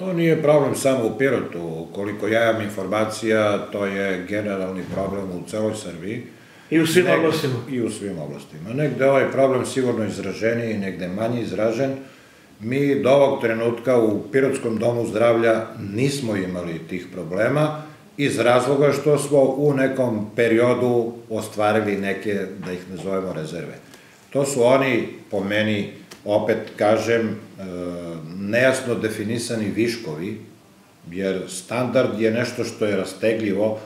To nije problem samo u Pirotu. Koliko ja imam informacija, to je generalni problem u celoj Srbiji. I u svim Negde- oblastima. I u svim oblastima. Negde ovaj problem sigurno izraženiji, negde manje izražen. Mi do ovog trenutka u Pirotskom domu zdravlja nismo imali tih problema iz razloga što smo u nekom periodu ostvarili neke, da ih nazovemo, rezerve. To su oni, po meni, opet kažem, e, nejasno definisani viškovi, jer standard je nešto što je rastegljivo,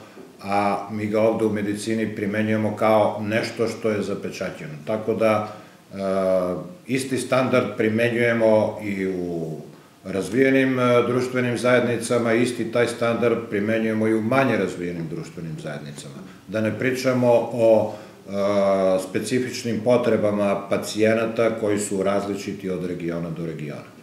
a mi ga ovde u medicini primenjujemo kao nešto što je zapečaćeno. Tako da, e, isti standard primenjujemo i u razvijenim e, društvenim zajednicama, isti taj standard primenjujemo i u manje razvijenim društvenim zajednicama. Da ne pričamo o specifičnim potrebama pacijenata koji su različiti od regiona do regiona.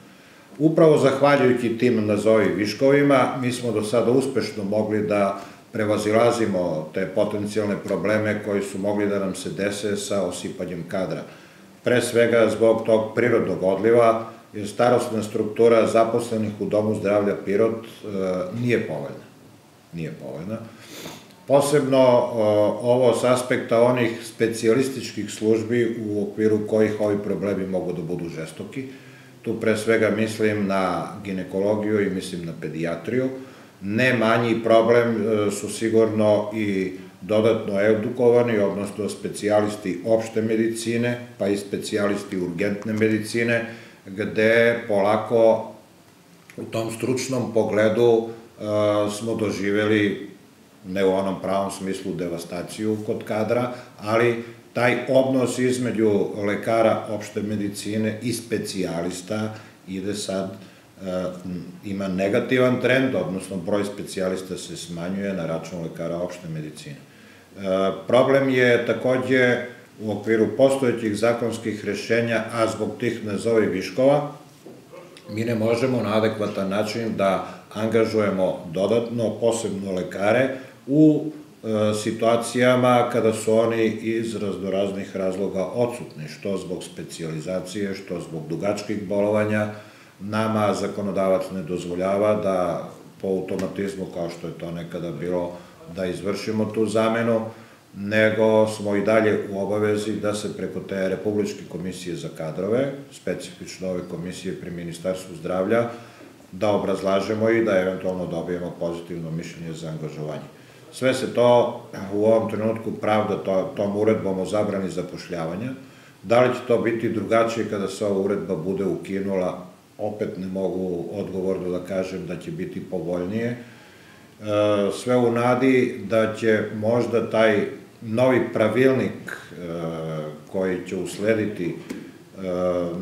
Upravo zahvaljujući tim nazovi viškovima, mi smo do sada uspešno mogli da prevazilazimo te potencijalne probleme koji su mogli da nam se dese sa osipanjem kadra. Pre svega zbog tog prirodnog odliva, jer starostna struktura zaposlenih u Domu zdravlja Pirot e, nije povoljna. Nije povoljna. Posebno ovo s aspekta onih specijalističkih službi u okviru kojih ovi problemi mogu da budu žestoki. Tu pre svega mislim na ginekologiju i mislim na pedijatriju. Ne manji problem e, su sigurno i dodatno edukovani, odnosno specijalisti opšte medicine, pa i specijalisti urgentne medicine, gde polako u tom stručnom pogledu e, smo doživeli, ne u onom pravom smislu, devastaciju kod kadra, ali taj odnos između lekara opšte medicine i specijalista ide sad, e, ima negativan trend, odnosno broj specijalista se smanjuje na račun lekara opšte medicine. E, Problem je takođe u okviru postojećih zakonskih rešenja, a zbog tih nazovi viškova, mi ne možemo na adekvatan način da angažujemo dodatno, posebno lekare, u e, situacijama kada su oni iz raznoraznih razloga odsutni, što zbog specijalizacije, što zbog dugačkih bolovanja, nama zakonodavac ne dozvoljava da po automatizmu, kao što je to nekada bilo, da izvršimo tu zamenu, nego smo i dalje u obavezi da se preko te Republičke komisije za kadrove, specifično ove komisije pri Ministarstvu zdravlja, da obrazlažemo i da eventualno dobijemo pozitivno mišljenje za angažovanje. Sve se to u ovom trenutku pravda to, tom uredbom o zabrani zapošljavanja. Da li će to biti drugačije kada se ova uredba bude ukinula, opet ne mogu odgovorno da kažem da će biti povoljnije. E, sve u nadi da će možda taj novi pravilnik e, koji će uslediti e,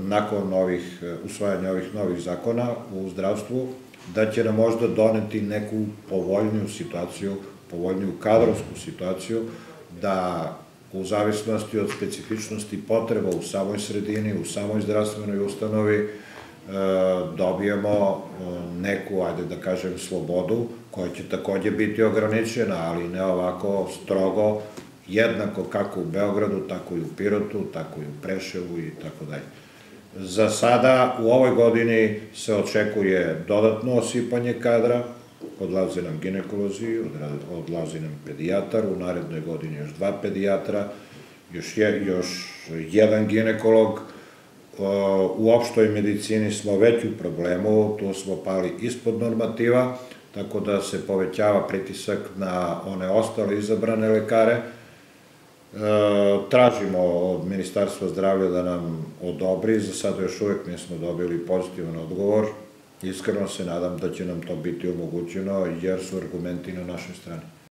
nakon ovih, usvajanja ovih novih zakona u zdravstvu, da će nam možda doneti neku povoljniju situaciju, povoljniju kadrovsku situaciju, da u zavisnosti od specifičnosti potreba u samoj sredini, u samoj zdravstvenoj ustanovi, e, dobijemo e, neku, ajde da kažem, slobodu, koja će takođe biti ograničena, ali ne ovako strogo, jednako kako u Beogradu, tako i u Pirotu, tako i u Preševu i tako dalje. Za sada u ovoj godini se očekuje dodatno osipanje kadra, odlaze nam ginekolozi, odlazi nam pedijatar, u narednoj godini još dva pedijatra, još, je, još jedan ginekolog, u opštoj medicini smo već u problemu, tu smo pali ispod normativa, tako da se povećava pritisak na one ostale izabrane lekare. E, tražimo od Ministarstva zdravlja da nam odobri, za sada još uvek nismo dobili pozitivan odgovor. Iskreno se nadam da će nam to biti omogućeno jer su argumenti na našoj strani.